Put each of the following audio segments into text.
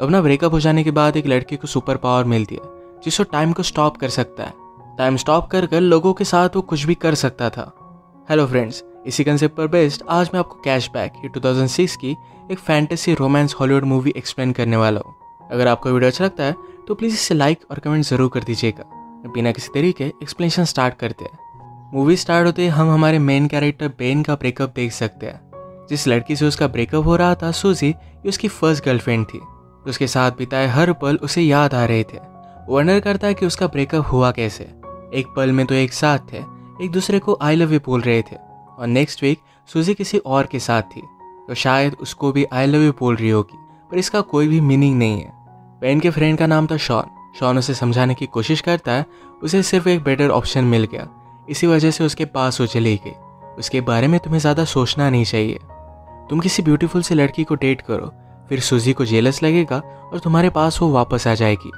अपना ब्रेकअप हो जाने के बाद एक लड़के को सुपर पावर मिलती है, जिसको टाइम को स्टॉप कर सकता है। टाइम स्टॉप कर कर लोगों के साथ वो कुछ भी कर सकता था। हेलो फ्रेंड्स इसी कंसेप्ट पर बेस्ड आज मैं आपको कैशबैक ये 2006 की एक fantasy romance Hollywood movie explain करने वाला हूँ। अगर आपको वीडियो अच्छा लगता है तो प्लीज़ इसे लाइक और कमेंट ज़रूर कर दीजिएगा। बिना किसी तरीके एक्सप्लेनेशन स्टार्ट करते हैं। मूवी स्टार्ट होते हम हमारे मेन कैरेक्टर बेन का ब्रेकअप देख सकते हैं। जिस लड़की से उसका ब्रेकअप हो रहा था सूजी ये उसकी फ़र्स्ट गर्लफ्रेंड थी। उसके साथ बिताए हर पल उसे याद आ रहे थे। वर्नर करता है कि उसका ब्रेकअप हुआ कैसे। एक पल में तो एक साथ थे, एक दूसरे को आई लव यू बोल रहे थे। और नेक्स्ट वीक सूजी किसी और के साथ थी। तो शायद उसको भी आई लव यू बोल रही होगी, पर इसका कोई भी मीनिंग नहीं है। बेन के फ्रेंड का नाम था शॉन शॉन उसे समझाने की कोशिश करता है, उसे सिर्फ़ एक बेटर ऑप्शन मिल गया। इसी वजह से उसके पास वो चली गई। उसके बारे में तुम्हें ज़्यादा सोचना नहीं चाहिए। तुम किसी ब्यूटीफुल से लड़की को डेट करो। फिर सुजी को जेलस लगेगा और तुम्हारे पास वो वापस आ जाएगी।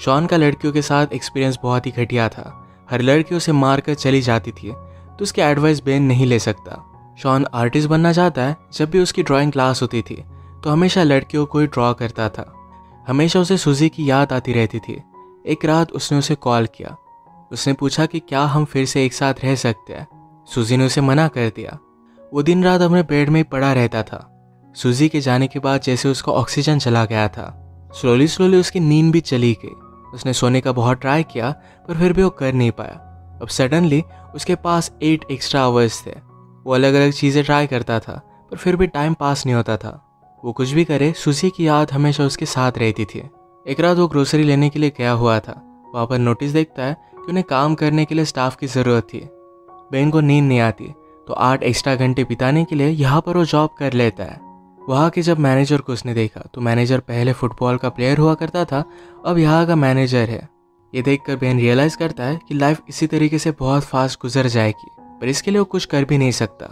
शॉन का लड़कियों के साथ एक्सपीरियंस बहुत ही घटिया था। हर लड़की उसे मार कर चली जाती थी तो उसकी एडवाइस बेन नहीं ले सकता। शॉन आर्टिस्ट बनना चाहता है, जब भी उसकी ड्राइंग क्लास होती थी तो हमेशा लड़कियों को ही ड्रॉ करता था। हमेशा उसे सुजी की याद आती रहती थी। एक रात उसने उसे कॉल किया। उसने पूछा कि क्या हम फिर से एक साथ रह सकते हैं? सुजी ने उसे मना कर दिया। वो दिन रात अपने बेड में पड़ा रहता था। सुजी के जाने के बाद जैसे उसका ऑक्सीजन चला गया था। स्लोली स्लोली उसकी नींद भी चली गई। उसने सोने का बहुत ट्राई किया, पर फिर भी वो कर नहीं पाया। अब सडनली उसके पास एट एक्स्ट्रा आवर्स थे। वो अलग अलग चीज़ें ट्राई करता था, पर फिर भी टाइम पास नहीं होता था। वो कुछ भी करे, सुजी की याद हमेशा उसके साथ रहती थी। एक रात वो ग्रोसरी लेने के लिए गया हुआ था। वहाँ पर नोटिस देखता है कि उन्हें काम करने के लिए स्टाफ की ज़रूरत थी। बहन को नींद नहीं आती तो आठ एक्स्ट्रा घंटे बिताने के लिए यहाँ पर वो जॉब कर लेता है। वहाँ के जब मैनेजर को उसने देखा तो मैनेजर पहले फुटबॉल का प्लेयर हुआ करता था, अब यहाँ का मैनेजर है। ये देखकर बहन रियलाइज़ करता है कि लाइफ इसी तरीके से बहुत फास्ट गुजर जाएगी, पर इसके लिए वो कुछ कर भी नहीं सकता।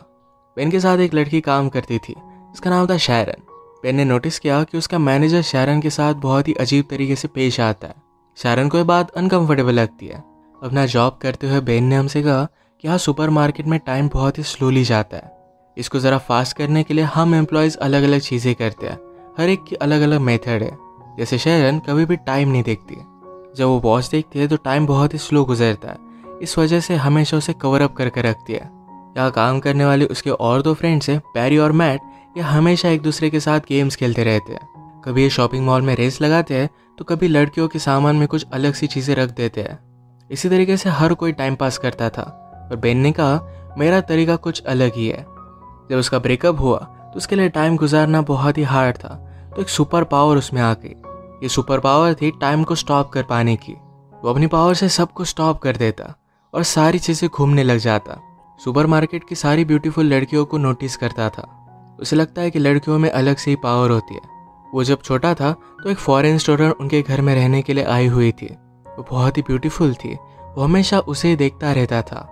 बेन के साथ एक लड़की काम करती थी इसका नाम था शायरन बेन ने नोटिस किया कि उसका मैनेजर शायरन के साथ बहुत ही अजीब तरीके से पेश आता है। शायरन को यह बात अनकंफर्टेबल लगती है। अपना जॉब करते हुए बेन ने हमसे कहा कि यहाँ सुपर मार्केट में टाइम बहुत ही स्लोली जाता है। इसको ज़रा फास्ट करने के लिए हम एम्प्लॉयज़ अलग अलग चीज़ें करते हैं। हर एक की अलग अलग मेथड है। जैसे शहरन कभी भी टाइम नहीं देखती। जब वो वॉच देखती है तो टाइम बहुत ही स्लो गुजरता है। इस वजह से हमेशा उसे कवर अप करके रखती है। यहाँ काम करने वाले उसके और दो फ्रेंड्स हैं पैरी और मैट ये हमेशा एक दूसरे के साथ गेम्स खेलते रहते हैं। कभी ये शॉपिंग मॉल में रेस लगाते हैं तो कभी लड़कियों के सामान में कुछ अलग सी चीज़ें रख देते हैं। इसी तरीके से हर कोई टाइम पास करता था। और बेन ने कहा, मेरा तरीका कुछ अलग ही है। जब उसका ब्रेकअप हुआ तो उसके लिए टाइम गुजारना बहुत ही हार्ड था। तो एक सुपर पावर उसमें आ गई। ये सुपर पावर थी टाइम को स्टॉप कर पाने की। वो अपनी पावर से सब कुछ स्टॉप कर देता और सारी चीज़ें घूमने लग जाता। सुपर मार्केट की सारी ब्यूटीफुल लड़कियों को नोटिस करता था। उसे लगता है कि लड़कियों में अलग से ही पावर होती है। वो जब छोटा था तो एक फॉरेन स्टूडेंट उनके घर में रहने के लिए आई हुई थी। वो बहुत ही ब्यूटीफुल थी। वो हमेशा उसे देखता रहता था।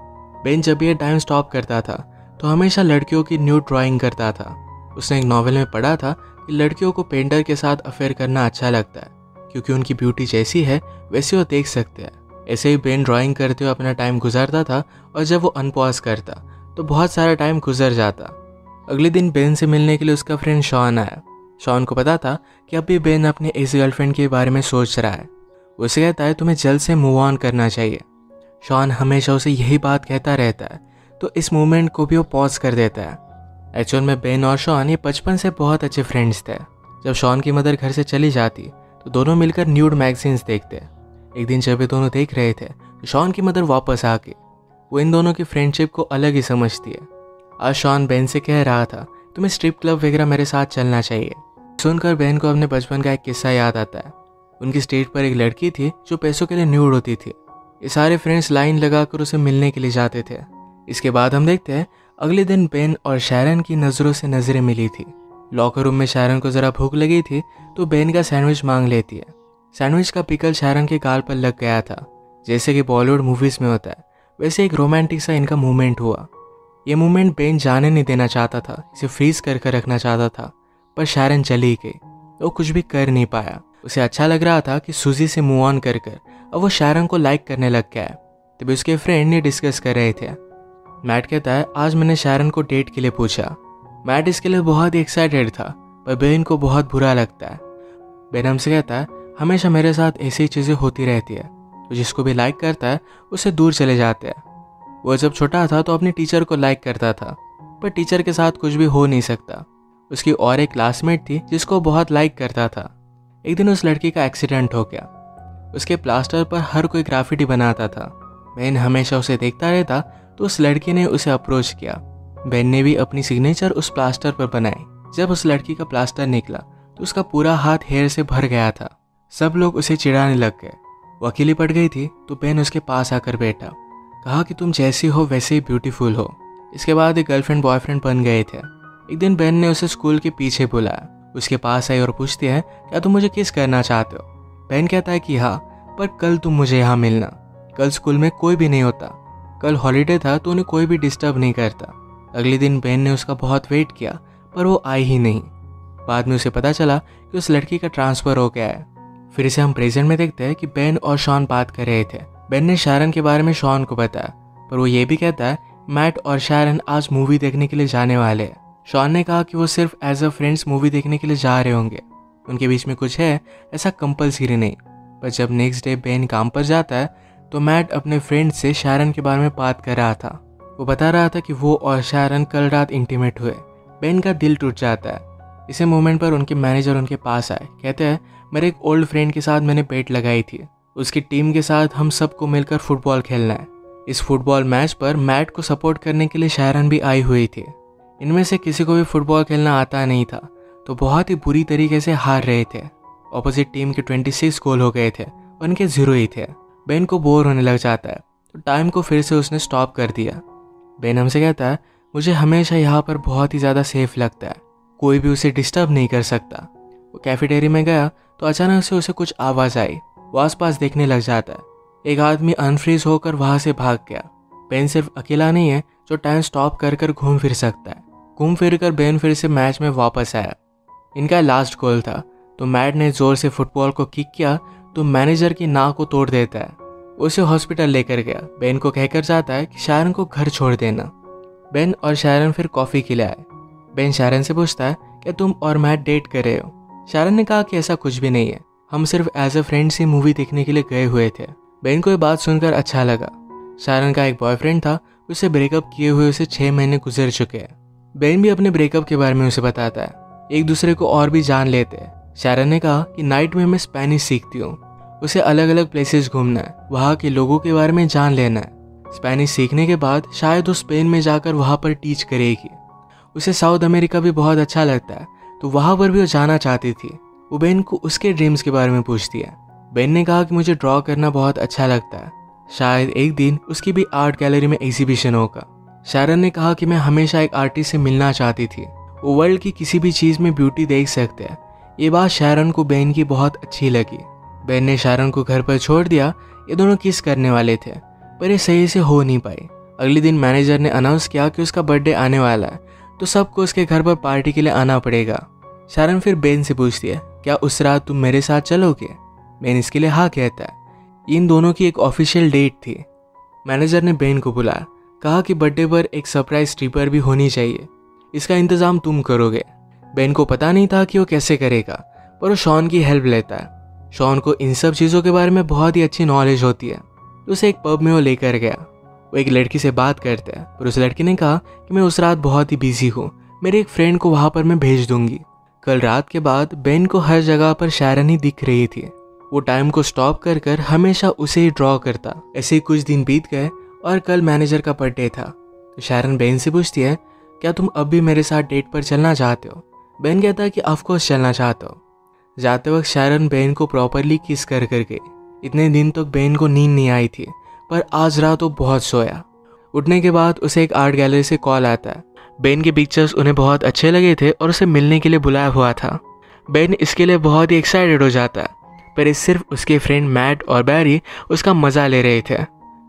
बेन जब ये टाइम स्टॉप करता था तो हमेशा लड़कियों की न्यू ड्राइंग करता था। उसने एक नॉवल में पढ़ा था कि लड़कियों को पेंटर के साथ अफेयर करना अच्छा लगता है, क्योंकि उनकी ब्यूटी जैसी है, वैसे वो देख सकते हैं। ऐसे ही बेन ड्राइंग करते हुए अपना टाइम गुजारता था और जब वो अनपॉज करता तो बहुत सारा टाइम गुजर जाता। अगले दिन बेन से मिलने के लिए उसका फ्रेंड शॉन आया। शॉन को पता था कि अब भी बेन अपने इस गर्लफ्रेंड के बारे में सोच रहा है। उसे कहता है, तुम्हें जल्द से मूव ऑन करना चाहिए। शॉन हमेशा उसे यही बात कहता रहता है तो इस मूवमेंट को भी वो पॉज कर देता है। एक्चुअल में बेन और शॉन, ये बचपन से बहुत अच्छे फ्रेंड्स थे। जब शॉन की मदर घर से चली जाती तो दोनों मिलकर न्यूड मैगजीन्स देखते। एक दिन जब ये दोनों देख रहे थे तो शॉन की मदर वापस आके वो इन दोनों की फ्रेंडशिप को अलग ही समझती है। आज शॉन बेन से कह रहा था, तुम्हें स्ट्रिप क्लब वगैरह मेरे साथ चलना चाहिए। सुनकर बहन को अपने बचपन का एक किस्सा याद आता है। उनकी स्टेज पर एक लड़की थी, जो पैसों के लिए न्यूड होती थी। ये सारे फ्रेंड्स लाइन लगाकर उसे मिलने के लिए जाते थे। इसके बाद हम देखते हैं, अगले दिन बेन और शायरन की नज़रों से नज़रें मिली थी। लॉकर रूम में शायरन को ज़रा भूख लगी थी तो बेन का सैंडविच मांग लेती है। सैंडविच का पिकल शायरन के गाल पर लग गया था, जैसे कि बॉलीवुड मूवीज़ में होता है। वैसे एक रोमांटिक सा इनका मूवमेंट हुआ। ये मूवमेंट बेन जाने नहीं देना चाहता था, इसे फ्रीज कर कर रखना चाहता था, पर शायरन चली गई। वो कुछ भी कर नहीं पाया। उसे अच्छा लग रहा था कि सुजी से मूव ऑन कर कर, अब वो शायरन को लाइक करने लग गया है। तभी उसके फ्रेंड ने डिस्कस कर रहे थे। मैट कहता है, आज मैंने शारन को डेट के लिए पूछा। मैट इसके लिए बहुत एक्साइटेड था, पर बेन को बहुत बुरा लगता है। बेन हमसे कहता है, हमेशा मेरे साथ ऐसी चीज़ें होती रहती है। तो जिसको भी लाइक करता है, उससे दूर चले जाते हैं। वो जब छोटा था तो अपने टीचर को लाइक करता था, पर टीचर के साथ कुछ भी हो नहीं सकता। उसकी और एक क्लासमेट थी, जिसको बहुत लाइक करता था। एक दिन उस लड़की का एक्सीडेंट हो गया। उसके प्लास्टर पर हर कोई ग्राफिटी बनाता था। बेन हमेशा उसे देखता रहता तो उस लड़की ने उसे अप्रोच किया। बेन ने भी अपनी सिग्नेचर उस प्लास्टर पर बनाई। जब उस लड़की का प्लास्टर निकला तो उसका पूरा हाथ हेयर से भर गया था। सब लोग उसे चिढ़ाने लग गए। वो अकेली पड़ गई थी तो बेन उसके पास आकर बैठा। कहा कि तुम जैसी हो, वैसे ही ब्यूटीफुल हो। इसके बाद एक गर्लफ्रेंड बॉयफ्रेंड बन गए थे। एक दिन बेन ने उसे स्कूल के पीछे बुलाया। उसके पास आई और पूछती है, क्या तुम मुझे किस करना चाहते हो? बेन कहता है कि हाँ पर कल तुम मुझे यहाँ मिलना। कल स्कूल में कोई भी नहीं होता। कल हॉलीडे था तो उन्हें कोई भी डिस्टर्ब नहीं करता। अगले दिन बेन ने उसका बहुत वेट किया, पर वो आई ही नहीं। बाद में उसे पता चला कि उस लड़की का ट्रांसफ़र हो गया है। फिर से हम प्रेजेंट में देखते हैं कि बेन और शॉन बात कर रहे थे। बेन ने शारन के बारे में शॉन को बताया, पर वो ये भी कहता है मैट और शारन आज मूवी देखने के लिए जाने वाले हैं। शॉन ने कहा कि वो सिर्फ़ एज अ फ्रेंड्स मूवी देखने के लिए जा रहे होंगे। उनके बीच में कुछ है, ऐसा कंपलसरी नहीं। पर जब नेक्स्ट डे बेन काम पर जाता है तो मैट अपने फ्रेंड से शारन के बारे में बात कर रहा था। वो बता रहा था कि वो और शारन कल रात इंटीमेट हुए। बेन का दिल टूट जाता है। इसी मोमेंट पर उनके मैनेजर उनके पास आए। कहते हैं, मेरे एक ओल्ड फ्रेंड के साथ मैंने बेट लगाई थी। उसकी टीम के साथ हम सबको मिलकर फुटबॉल खेलना है। इस फुटबॉल मैच पर मैट को सपोर्ट करने के लिए शायरन भी आई हुई थी। इनमें से किसी को भी फुटबॉल खेलना आता नहीं था। तो बहुत ही बुरी तरीके से हार रहे थे। ऑपोजिट टीम के 26 गोल हो गए थे। और इनके ज़ीरो ही थे। बेन को बोर होने लग जाता है तो टाइम को फिर से उसने स्टॉप कर दिया। बेन हमसे कहता है, मुझे हमेशा यहाँ पर बहुत ही ज़्यादा सेफ़ लगता है, कोई भी उसे डिस्टर्ब नहीं कर सकता। वो कैफेटेरी में गया तो अचानक से उसे कुछ आवाज़ आई, वो आसपास देखने लग जाता है। एक आदमी अनफ्रीज होकर वहाँ से भाग गया। बेन सिर्फ़ अकेला नहीं है, जो टाइम स्टॉप कर कर घूम फिर सकता है। घूम फिर कर बेन फिर से मैच में वापस आया। इनका लास्ट गोल था तो मैट ने ज़ोर से फुटबॉल को किक किया तो मैनेजर की नाक को तोड़ देता है। उसे हॉस्पिटल लेकर गया। बेन को कहकर जाता है कि शायरन को घर छोड़ देना। बेन और शायरन फिर कॉफ़ी के लिए आए। बेन शायरन से पूछता है कि तुम और मैट डेट कर रहे हो? शायरन ने कहा कि ऐसा कुछ भी नहीं है। हम सिर्फ़ एज अ फ्रेंड से मूवी देखने के लिए गए हुए थे। बेन को ये बात सुनकर अच्छा लगा। शायरन का एक बॉयफ्रेंड था। उसे ब्रेकअप किए हुए उसे छः महीने गुजर चुके हैं। बेन भी अपने ब्रेकअप के बारे में उसे बताता है। एक दूसरे को और भी जान लेते हैं। शायरन ने कहा कि नाइट में मैं स्पेनिश सीखती हूँ। उसे अलग अलग प्लेसेस घूमना है, वहाँ के लोगों के बारे में जान लेना है। स्पेनिश सीखने के बाद शायद वो स्पेन में जाकर वहाँ पर टीच करेगी। उसे साउथ अमेरिका भी बहुत अच्छा लगता है तो वहाँ पर भी वो जाना चाहती थी। वो बेन को उसके ड्रीम्स के बारे में पूछती है। बेन ने कहा कि मुझे ड्रॉ करना बहुत अच्छा लगता है। शायद एक दिन उसकी भी आर्ट गैलरी में एग्जीबिशन होगा। शारन ने कहा कि मैं हमेशा एक आर्टिस्ट से मिलना चाहती थी। वो वर्ल्ड की किसी भी चीज़ में ब्यूटी देख सकते हैं। ये बात शारन को बेन की बहुत अच्छी लगी। बेन ने शारन को घर पर छोड़ दिया, ये दोनों किस करने वाले थे? पर ये सही से हो नहीं पाई। अगले दिन मैनेजर ने अनाउंस किया कि उसका बर्थडे आने वाला है तो सबको उसके घर पर पार्टी के लिए आना पड़ेगा। शारन फिर बेन से पूछती है क्या उस रात तुम मेरे साथ चलोगे? बेन इसके लिए हाँ कहता है। इन दोनों की एक ऑफिशियल डेट थी। मैनेजर ने बेन को बुलाया, कहा कि बर्थडे पर एक सरप्राइज़ ट्रिपर भी होनी चाहिए। इसका इंतज़ाम तुम करोगे। बेन को पता नहीं था कि वो कैसे करेगा, पर वो शॉन की हेल्प लेता है। शॉन को इन सब चीज़ों के बारे में बहुत ही अच्छी नॉलेज होती है तो उसे एक पब में वो लेकर गया। वो एक लड़की से बात करता है, पर उस लड़की ने कहा कि मैं उस रात बहुत ही बिज़ी हूँ, मेरे एक फ्रेंड को वहाँ पर मैं भेज दूँगी। कल रात के बाद बेन को हर जगह पर शायरन ही दिख रही थी। वो टाइम को स्टॉप कर कर हमेशा उसे ही ड्रॉ करता। ऐसे ही कुछ दिन बीत गए और कल मैनेजर का बर्थडे था। तो शायरन बेन से पूछती है, क्या तुम अब भी मेरे साथ डेट पर चलना चाहते हो? बेन कहता है कि ऑफकोर्स चलना चाहता हूँ. जाते वक्त शायरन बेन को प्रॉपरली किस कर कर गई इतने दिन तक बेन को नींद नहीं आई थी, पर आज रात वो बहुत सोया। उठने के बाद उसे एक आर्ट गैलरी से कॉल आता है। बेन के पिक्चर्स उन्हें बहुत अच्छे लगे थे और उसे मिलने के लिए बुलाया हुआ था। बेन इसके लिए बहुत ही एक्साइटेड हो जाता है, पर सिर्फ़ उसके फ्रेंड मैट और बैरी उसका मज़ा ले रहे थे।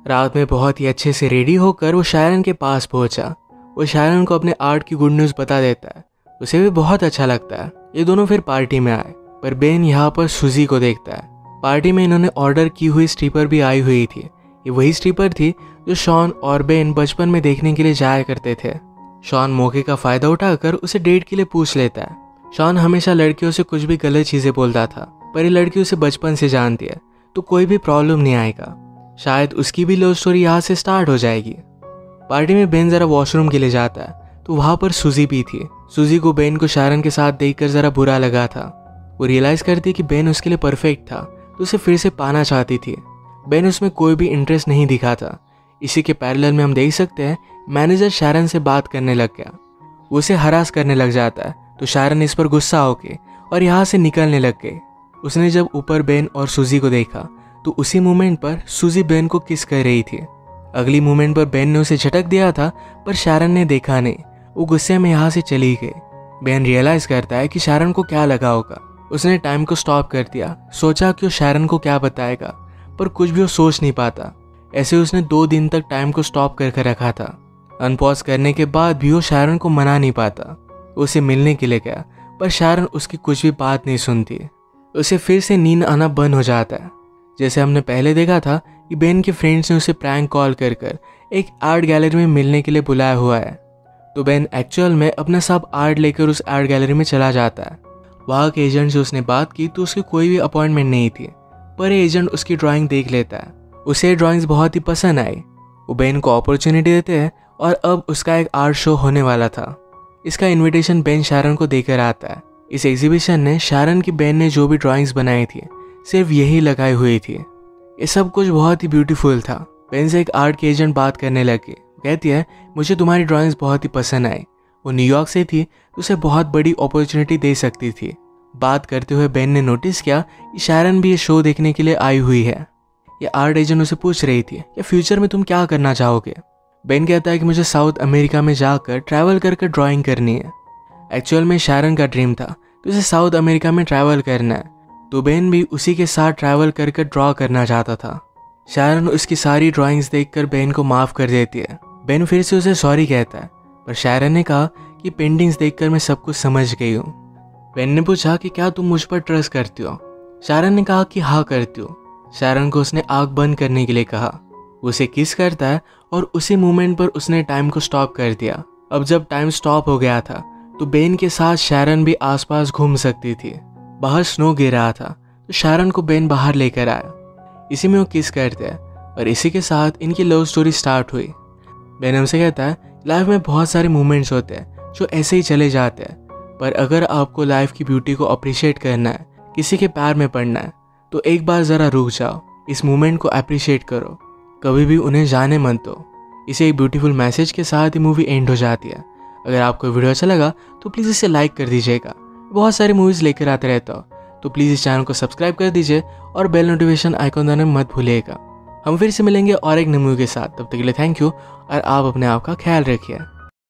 रात में बहुत ही अच्छे से रेडी होकर वो शायरन के पास पहुँचा। वो शायरन को अपने आर्ट की गुड न्यूज़ बता देता है। उसे भी बहुत अच्छा लगता है। ये दोनों फिर पार्टी में आए, पर बेन यहाँ पर सुजी को देखता है। पार्टी में इन्होंने ऑर्डर की हुई स्ट्रीपर भी आई हुई थी। ये वही स्ट्रीपर थी जो शॉन और बेन बचपन में देखने के लिए जाया करते थे। शॉन मौके का फ़ायदा उठाकर उसे डेट के लिए पूछ लेता है। शॉन हमेशा लड़कियों से कुछ भी गलत चीज़ें बोलता था, पर ये लड़की उसे बचपन से जानती है तो कोई भी प्रॉब्लम नहीं आएगा। शायद उसकी भी लव स्टोरी यहाँ से स्टार्ट हो जाएगी। पार्टी में बेन ज़रा वॉशरूम के लिए जाता है। तो वहाँ पर सुजी भी थी। सुजी को बेन को शारन के साथ देखकर ज़रा बुरा लगा था। वो रियलाइज़ करती कि बेन उसके लिए परफेक्ट था तो उसे फिर से पाना चाहती थी। बेन उसमें कोई भी इंटरेस्ट नहीं दिखा था। इसी के पैरेलल में हम देख सकते हैं मैनेजर शारन से बात करने लग गया। उसे हरास करने लग जाता है तो शारन इस पर गुस्सा होके और यहाँ से निकलने लग गए। उसने जब ऊपर बेन और सुजी को देखा तो उसी मोमेंट पर सूजी बेन को किस कर रही थी। अगली मोमेंट पर बेन ने उसे झटक दिया था, पर शारन ने देखा नहीं। वो गुस्से में यहाँ से चली गई। बेन रियलाइज़ करता है कि शारन को क्या लगा होगा। उसने टाइम को स्टॉप कर दिया। सोचा कि वो शारन को क्या बताएगा, पर कुछ भी वो सोच नहीं पाता। ऐसे उसने दो दिन तक टाइम को स्टॉप करके रखा था। अनपॉज करने के बाद भी वो शारन को मना नहीं पाता। उसे मिलने के लिए गया, पर शारन उसकी कुछ भी बात नहीं सुनती। उसे फिर से नींद आना बंद हो जाता है। जैसे हमने पहले देखा था कि बेन के फ्रेंड्स ने उसे प्रैंक कॉल कर कर एक आर्ट गैलरी में मिलने के लिए बुलाया हुआ है। तो बेन एक्चुअल में अपना सब आर्ट लेकर उस आर्ट गैलरी में चला जाता है। वहाँ के एजेंट से उसने बात की तो उसकी कोई भी अपॉइंटमेंट नहीं थी। पर एजेंट उसकी ड्राइंग देख लेता है। उसे ड्राइंग्स बहुत ही पसंद आई। वो बेन को अपॉर्चुनिटी देते हैं और अब उसका एक आर्ट शो होने वाला था। इसका इनविटेशन बेन शारन को देकर आता है। इस एग्जीबिशन ने शारन की बेन ने जो भी ड्राइंग्स बनाई थी, सिर्फ़ यही लगाई हुई थी। ये सब कुछ बहुत ही ब्यूटीफुल था। बेन से एक आर्ट के एजेंट बात करने लगे। कहती है, मुझे तुम्हारी ड्राइंग्स बहुत ही पसंद आई वो न्यूयॉर्क से थी तो उसे बहुत बड़ी अपॉर्चुनिटी दे सकती थी। बात करते हुए बेन ने नोटिस किया कि शायरन भी ये शो देखने के लिए आई हुई है। ये आर्ट एजेंट उसे पूछ रही थी कि फ्यूचर में तुम क्या करना चाहोगे? बेन कहता है कि मुझे साउथ अमेरिका में जाकर ट्रैवल करके ड्राइंग करनी है। एक्चुअल में शायरन का ड्रीम था कि उसे साउथ अमेरिका में ट्रैवल करना है। तो बेन भी उसी के साथ ट्रैवल करके ड्रॉ करना चाहता था। शायरन उसकी सारी ड्राइंग्स देखकर बेन को माफ़ कर देती है। बेन फिर से उसे सॉरी कहता है, पर शारन ने कहा कि पेंटिंग्स देखकर मैं सब कुछ समझ गई हूँ। बेन ने पूछा कि क्या तुम मुझ पर ट्रस्ट करती हो? शारन ने कहा कि हाँ करती हो। शारन को उसने आग बंद करने के लिए कहा। उसे किस करता है और उसी मोमेंट पर उसने टाइम को स्टॉप कर दिया। अब जब टाइम स्टॉप हो गया था तो बेन के साथ शारन भी आसपास घूम सकती थी। बाहर स्नो गिर रहा था तो शारन को बेन बाहर लेकर आया। इसी में वो किस करते हैं और इसी के साथ इनकी लव स्टोरी स्टार्ट हुई। बेन हमसे कहता है लाइफ में बहुत सारे मोमेंट्स होते हैं, जो ऐसे ही चले जाते हैं। पर अगर आपको लाइफ की ब्यूटी को अप्रिशिएट करना है, किसी के प्यार में पड़ना है तो एक बार ज़रा रुक जाओ, इस मोमेंट को अप्रिशिएट करो। कभी भी उन्हें जाने मन दो। इसे एक ब्यूटीफुल मैसेज के साथ ही मूवी एंड हो जाती है। अगर आपको वीडियो अच्छा लगा तो प्लीज़ इसे लाइक कर दीजिएगा। बहुत सारी मूवीज़ लेकर आते रहता हो तो प्लीज़ इस चैनल को सब्सक्राइब कर दीजिए और बेल नोटिफिकेशन आइकॉन देने मत भूलिएगा। हम फिर से मिलेंगे और एक नमू के साथ। तब तक के लिए थैंक यू और आप अपने आप का ख्याल रखिए।